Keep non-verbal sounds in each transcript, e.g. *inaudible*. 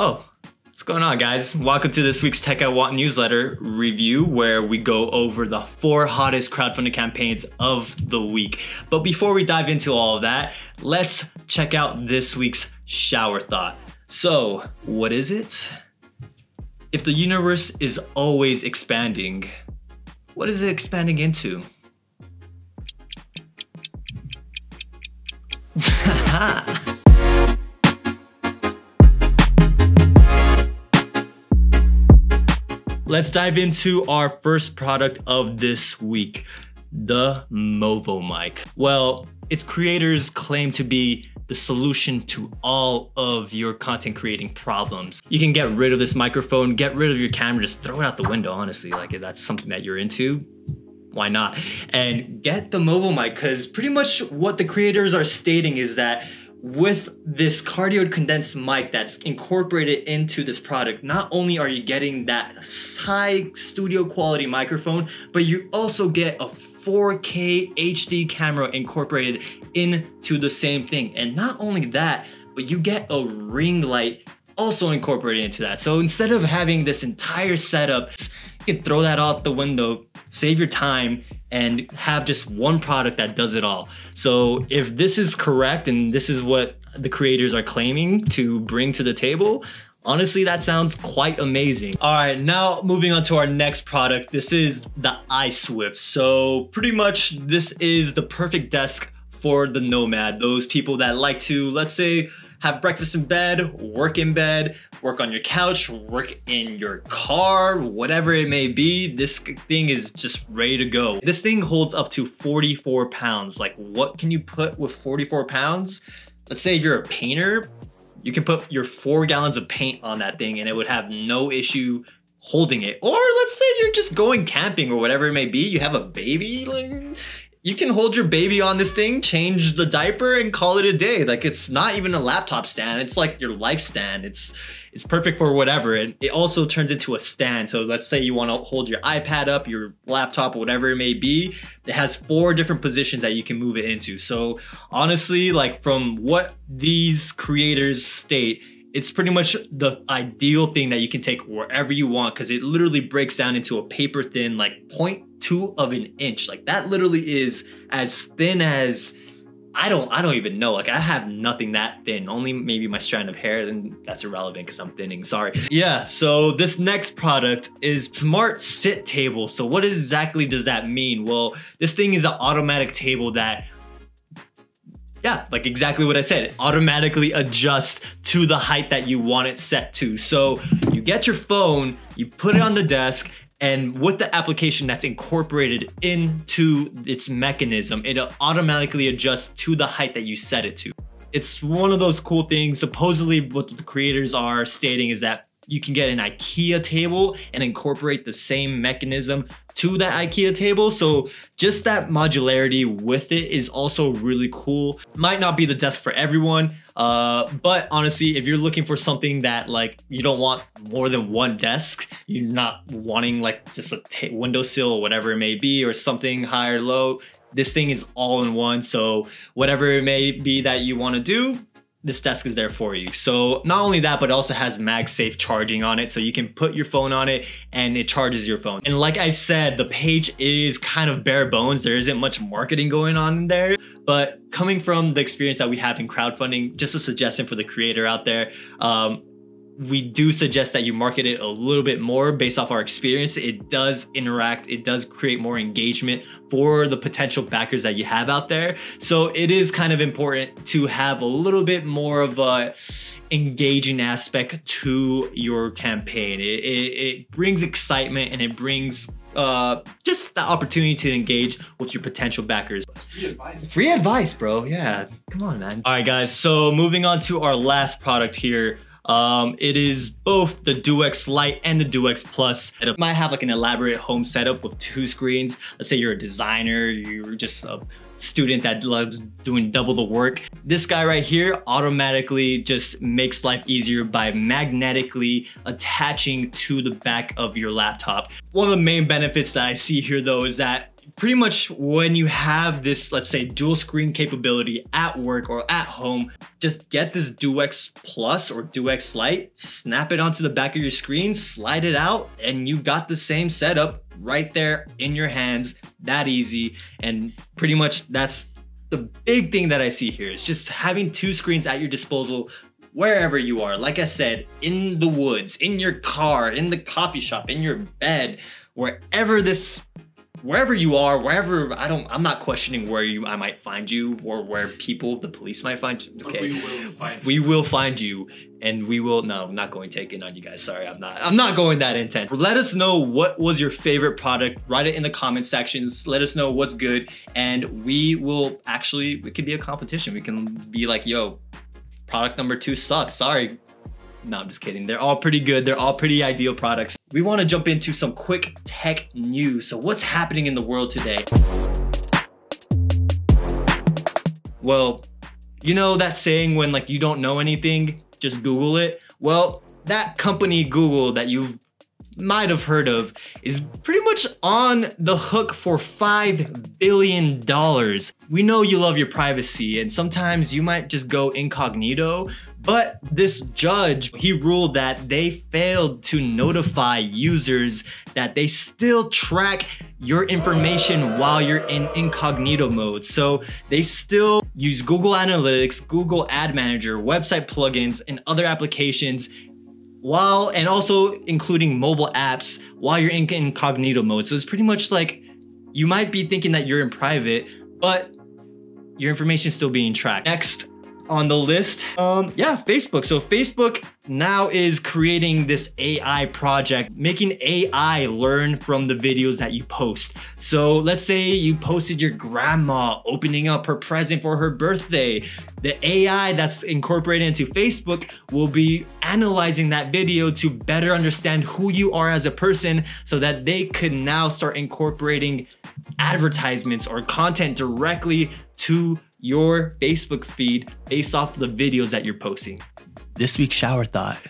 Oh, what's going on guys? Welcome to this week's Tech I Want newsletter review where we go over the four hottest crowdfunding campaigns of the week. But before we dive into all of that, let's check out this week's shower thought. So, what is it? If the universe is always expanding, what is it expanding into? *laughs* Let's dive into our first product of this week, the Movo mic. Well, its creators claim to be the solution to all of your content creating problems. You can get rid of this microphone, get rid of your camera, just throw it out the window, honestly. Like if that's something that you're into, why not? And get the Movo mic, because pretty much what the creators are stating is that with this cardioid condensed mic that's incorporated into this product, not only are you getting that high studio quality microphone, but you also get a 4K HD camera incorporated into the same thing. And not only that, but you get a ring light also incorporated into that. So instead of having this entire setup, throw that out the window, save your time, and have just one product that does it all. So if this is correct and this is what the creators are claiming to bring to the table, honestly, that sounds quite amazing. All right, now moving on to our next product. This is the iSwift. So pretty much this is the perfect desk for the nomad, those people that like to, let's say, have breakfast in bed, work in bed, work on your couch, work in your car, whatever it may be, this thing is just ready to go. This thing holds up to 44 pounds. Like what can you put with 44 pounds? Let's say you're a painter, you can put your four gallons of paint on that thing and it would have no issue holding it. Or let's say you're just going camping or whatever it may be, you have a baby, like, you can hold your baby on this thing, change the diaper, and call it a day. Like it's not even a laptop stand. It's like your life stand. It's it's perfect for whatever. And it also turns into a stand. So let's say you want to hold your iPad up, your laptop, whatever it may be. It has four different positions that you can move it into. So honestly, like from what these creators state, it's pretty much the ideal thing that you can take wherever you want because it literally breaks down into a paper thin like 0.2 of an inch. Like that literally is as thin as I don't I don't even know. Like I have nothing that thin. Only maybe my strand of hair then that's irrelevant because I'm thinning sorry. Yeah so this next product is smart sit table. So what exactly does that mean? Well this thing is an automatic table that yeah, like exactly what I said, automatically adjust to the height that you want it set to. So you get your phone, you put it on the desk, and with the application that's incorporated into its mechanism, it automatically adjusts to the height that you set it to. It's one of those cool things. Supposedly what the creators are stating is that you can get an IKEA table and incorporate the same mechanism to that IKEA table. So just that modularity with it is also really cool. Might not be the desk for everyone, uh, but honestly, if you're looking for something that like you don't want more than one desk, you're not wanting like just a windowsill or whatever it may be or something high or low, this thing is all in one. So whatever it may be that you want to do, this desk is there for you. So not only that, but it also has MagSafe charging on it. So you can put your phone on it and it charges your phone. And like I said, the page is kind of bare bones. There isn't much marketing going on in there. But coming from the experience that we have in crowdfunding, just a suggestion for the creator out there, um, we do suggest that you market it a little bit more based off our experience. It does interact, it does create more engagement for the potential backers that you have out there. So it is kind of important to have a little bit more of a engaging aspect to your campaign. It, it, it brings excitement and it brings uh, just the opportunity to engage with your potential backers. Free advice. Free advice, bro. Yeah, come on, man. All right, guys. So moving on to our last product here. Um, it is both the DueX Lite and the DueX Plus. It might have like an elaborate home setup with two screens. Let's say you're a designer, you're just a student that loves doing double the work. This guy right here automatically just makes life easier by magnetically attaching to the back of your laptop. One of the main benefits that I see here though is that pretty much when you have this, let's say, dual screen capability at work or at home, just get this Duex Plus or Duex Lite, snap it onto the back of your screen, slide it out, and you got the same setup right there in your hands, that easy. And pretty much that's the big thing that I see here is just having two screens at your disposal wherever you are. Like I said, in the woods, in your car, in the coffee shop, in your bed, wherever this wherever you are, wherever I don't, I'm not questioning where you I might find you or where people, the police might find you. Okay, we will find. You. We will find you, and we will. No, I'm not going taking on you guys. Sorry, I'm not. I'm not going that intent. Let us know what was your favorite product. Write it in the comment sections. Let us know what's good, and we will actually. It could be a competition. We can be like, yo, product number two sucks. Sorry, no, I'm just kidding. They're all pretty good. They're all pretty ideal products. We want to jump into some quick tech news. So what's happening in the world today? Well, you know that saying when like you don't know anything, just Google it? Well, that company Google that you might have heard of is pretty much on the hook for $5 billion. We know you love your privacy and sometimes you might just go incognito, but this judge, he ruled that they failed to notify users that they still track your information while you're in incognito mode. So they still use Google Analytics, Google Ad Manager, website plugins, and other applications while and also including mobile apps while you're in incognito mode. So it's pretty much like you might be thinking that you're in private, but your information is still being tracked. Next on the list, um, yeah, Facebook. So Facebook now is creating this AI project, making AI learn from the videos that you post. So let's say you posted your grandma opening up her present for her birthday. The AI that's incorporated into Facebook will be analyzing that video to better understand who you are as a person so that they could now start incorporating advertisements or content directly to your Facebook feed based off the videos that you're posting. This week's shower thought.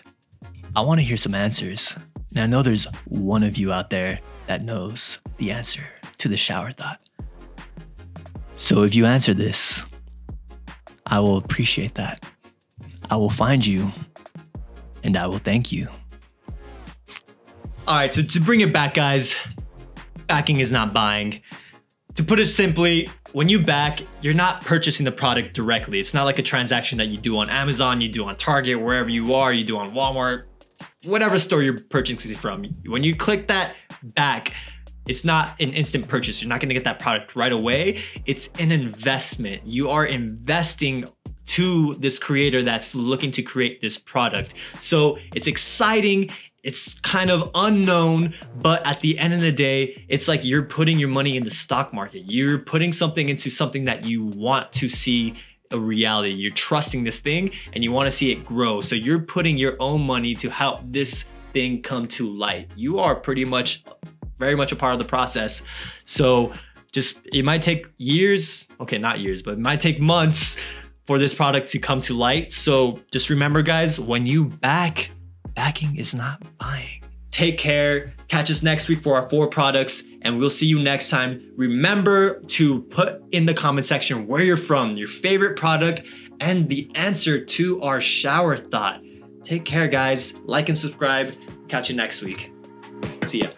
I want to hear some answers. And I know there's one of you out there that knows the answer to the shower thought. So if you answer this, I will appreciate that. I will find you and I will thank you. All right, so to bring it back, guys, backing is not buying. To put it simply, when you back, you're not purchasing the product directly. It's not like a transaction that you do on Amazon, you do on Target, wherever you are, you do on Walmart, whatever store you're purchasing from. When you click that back, it's not an instant purchase. You're not gonna get that product right away. It's an investment. You are investing to this creator that's looking to create this product. So it's exciting it's kind of unknown, but at the end of the day, it's like you're putting your money in the stock market. You're putting something into something that you want to see a reality. You're trusting this thing and you want to see it grow. So you're putting your own money to help this thing come to light. You are pretty much very much a part of the process. So just it might take years, okay, not years, but it might take months for this product to come to light. So just remember guys, when you back backing is not buying. Take care. Catch us next week for our four products, and we'll see you next time. Remember to put in the comment section where you're from, your favorite product, and the answer to our shower thought. Take care, guys. Like and subscribe. Catch you next week. See ya.